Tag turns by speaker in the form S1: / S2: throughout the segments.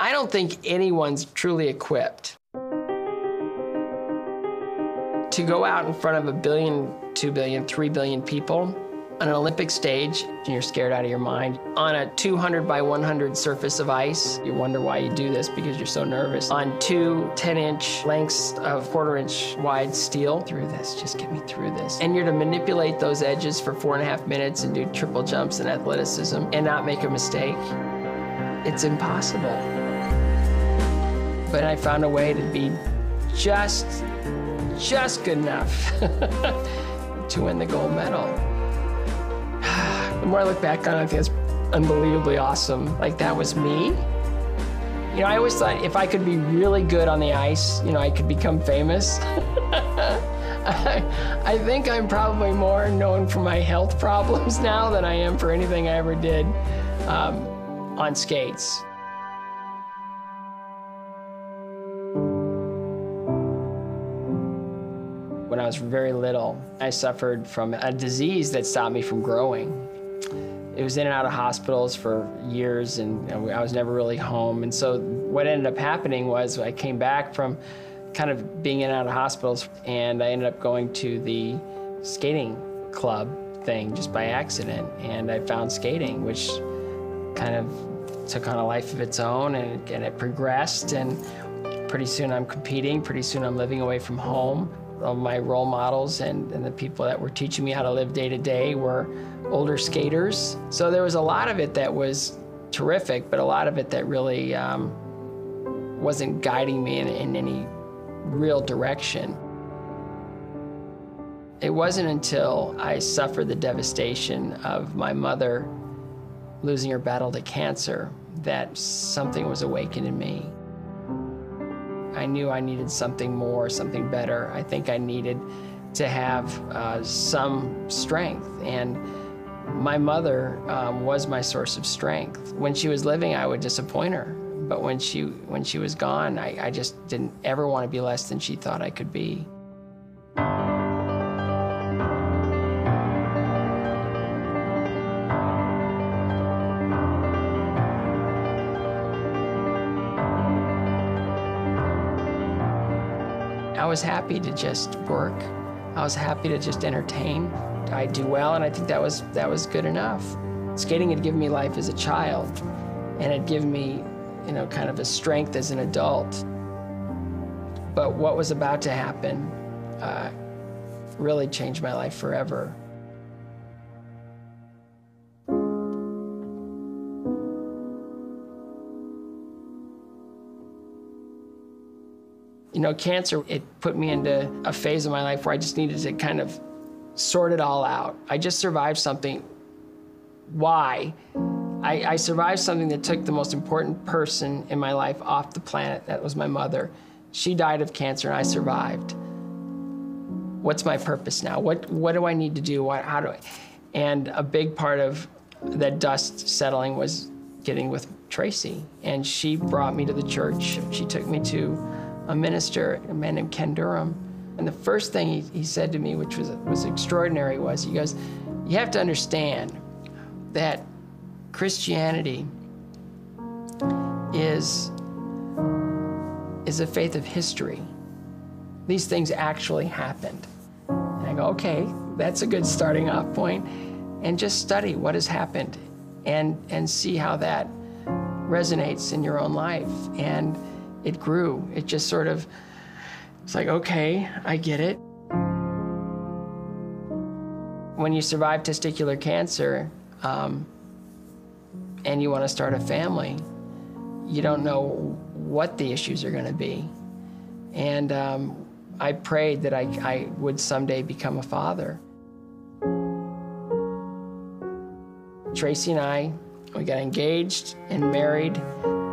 S1: I don't think anyone's truly equipped to go out in front of a billion, two billion, three billion people on an Olympic stage, and you're scared out of your mind. On a 200 by 100 surface of ice, you wonder why you do this because you're so nervous. On two 10 inch lengths of quarter inch wide steel, through this, just get me through this. And you're to manipulate those edges for four and a half minutes and do triple jumps and athleticism and not make a mistake. It's impossible. But I found a way to be just, just good enough to win the gold medal the more I look back on it, I think it's unbelievably awesome. Like that was me. You know, I always thought if I could be really good on the ice, you know, I could become famous. I, I, think I'm probably more known for my health problems now than I am for anything I ever did um, on skates. Was very little, I suffered from a disease that stopped me from growing. It was in and out of hospitals for years, and I was never really home. And so what ended up happening was I came back from kind of being in and out of hospitals, and I ended up going to the skating club thing just by accident. And I found skating, which kind of took on a life of its own, and, and it progressed. And pretty soon I'm competing, pretty soon I'm living away from home my role models and, and the people that were teaching me how to live day to day were older skaters. So there was a lot of it that was terrific, but a lot of it that really um, wasn't guiding me in, in any real direction. It wasn't until I suffered the devastation of my mother losing her battle to cancer that something was awakened in me. I knew I needed something more, something better. I think I needed to have uh, some strength. And my mother um, was my source of strength. When she was living, I would disappoint her. But when she, when she was gone, I, I just didn't ever want to be less than she thought I could be. Was happy to just work. I was happy to just entertain. I do well, and I think that was that was good enough. Skating had given me life as a child, and it given me, you know, kind of a strength as an adult. But what was about to happen uh, really changed my life forever. You know, cancer, it put me into a phase of my life where I just needed to kind of sort it all out. I just survived something. Why? I, I, survived something that took the most important person in my life off the planet. That was my mother. She died of cancer and I survived. What's my purpose now? What, what do I need to do? What, how do I? And a big part of that dust settling was getting with Tracy. And she brought me to the church. She took me to a minister, a man named Ken Durham. And the first thing he, he said to me, which was, was extraordinary, was he goes, You have to understand that Christianity is, is a faith of history. These things actually happened. And I go, okay, that's a good starting off point. And just study what has happened and, and see how that resonates in your own life. And it grew. It just sort of, it's like, okay, I get it. When you survive testicular cancer um, and you want to start a family, you don't know what the issues are going to be. And um, I prayed that I, I would someday become a father. Tracy and I, we got engaged and married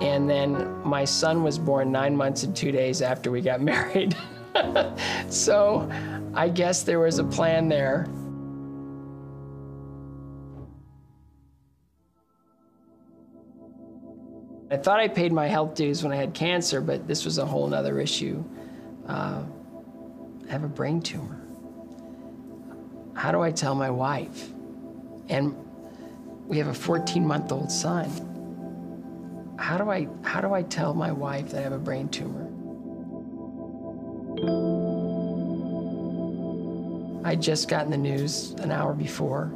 S1: and then my son was born nine months and two days after we got married. so I guess there was a plan there. I thought I paid my health dues when I had cancer, but this was a whole other issue. Uh, I have a brain tumor. How do I tell my wife? And we have a 14 month old son. How do I how do I tell my wife that I have a brain tumor? I'd just gotten the news an hour before.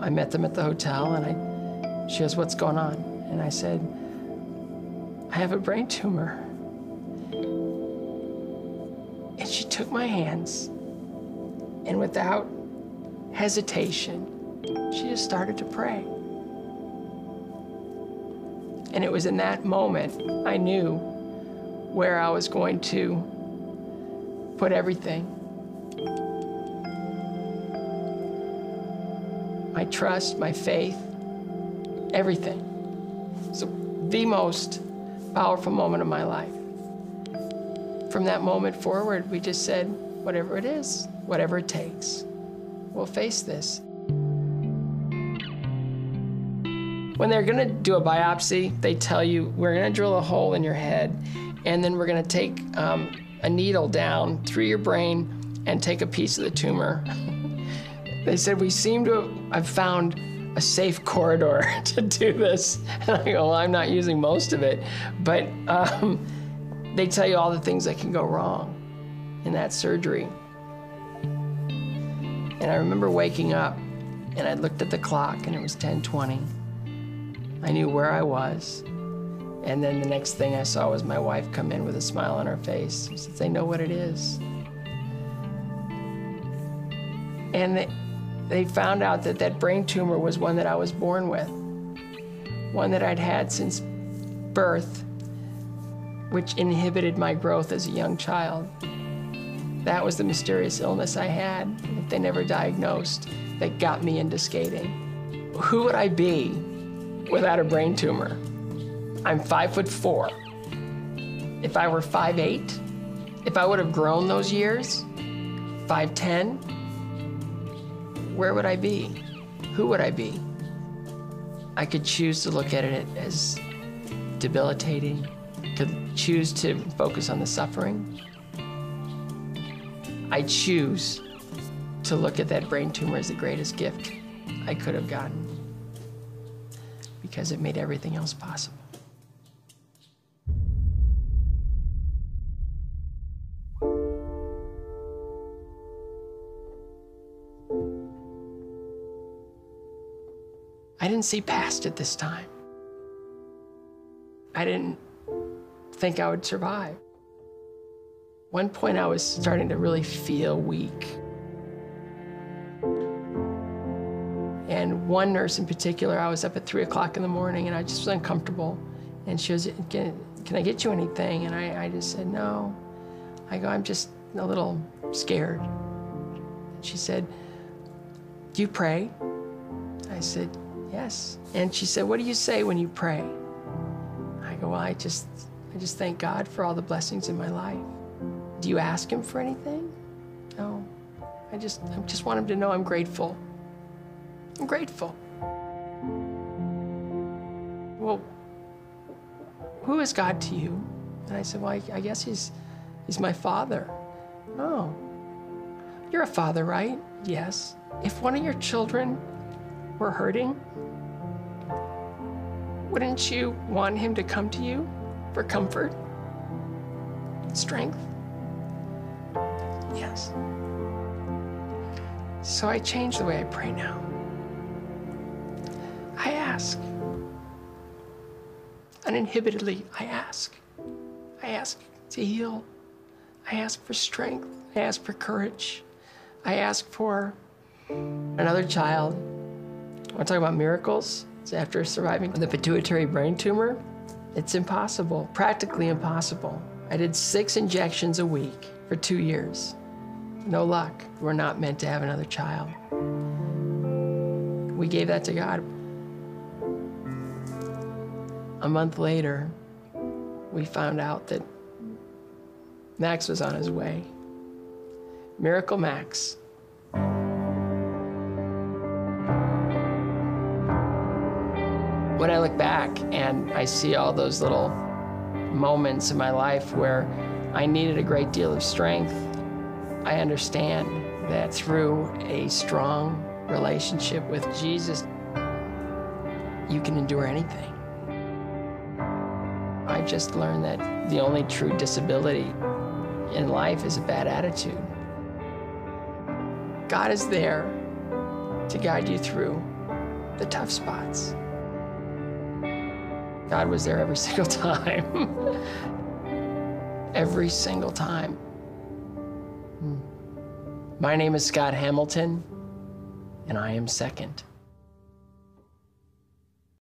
S1: I met them at the hotel and I she goes, What's going on? And I said, I have a brain tumor. And she took my hands and without hesitation, she just started to pray. And it was in that moment I knew where I was going to put everything. My trust, my faith, everything. So the most powerful moment of my life. From that moment forward, we just said, whatever it is, whatever it takes, we'll face this. When they're gonna do a biopsy, they tell you, we're gonna drill a hole in your head, and then we're gonna take um, a needle down through your brain and take a piece of the tumor. they said, we seem to have found a safe corridor to do this. And I go, well, I'm not using most of it. But um, they tell you all the things that can go wrong in that surgery. And I remember waking up and I looked at the clock and it was 1020. I knew where I was. And then the next thing I saw was my wife come in with a smile on her face. Said, they know what it is. And they, they found out that that brain tumor was one that I was born with, one that I'd had since birth, which inhibited my growth as a young child. That was the mysterious illness I had that they never diagnosed that got me into skating. Who would I be without a brain tumor? I'm five foot four. If I were five eight, if I would have grown those years, 5'10, where would I be? Who would I be? I could choose to look at it as debilitating, to choose to focus on the suffering. I choose to look at that brain tumor as the greatest gift I could have gotten because it made everything else possible. I didn't see past it this time. I didn't think I would survive. One point I was starting to really feel weak. One nurse in particular, I was up at three o'clock in the morning and I just was uncomfortable. And she was, can, can I get you anything? And I, I just said, no. I go, I'm just a little scared. And she said, do you pray? I said, yes. And she said, what do you say when you pray? I go, well, I just, I just thank God for all the blessings in my life. Do you ask him for anything? No. I just, I just want him to know I'm grateful. I'm grateful. Well, who is God to you? And I said, Well, I, guess he's, he's my father. Oh, you're a father, right? Yes. If one of your children were hurting, wouldn't you want him to come to you for comfort, strength? Yes. So I changed the way I pray now. Ask. Uninhibitedly, I ask. I ask to heal. I ask for strength. I ask for courage. I ask for another child. I want to talk about miracles. It's after surviving the pituitary brain tumor. It's impossible, practically impossible. I did six injections a week for two years. No luck. We're not meant to have another child. We gave that to God. A month later, we found out that Max was on his way. Miracle Max. When I look back and I see all those little moments in my life where I needed a great deal of strength, I understand that through a strong relationship with Jesus, you can endure anything. I just learned that the only true disability in life is a bad attitude. God is there to guide you through the tough spots. God was there every single time. every single time. Hmm. My name is Scott Hamilton, and I am second.